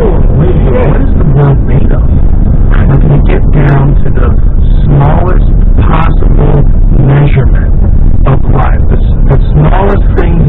what is the world made of? If you get down to the smallest possible measurement of life, the smallest thing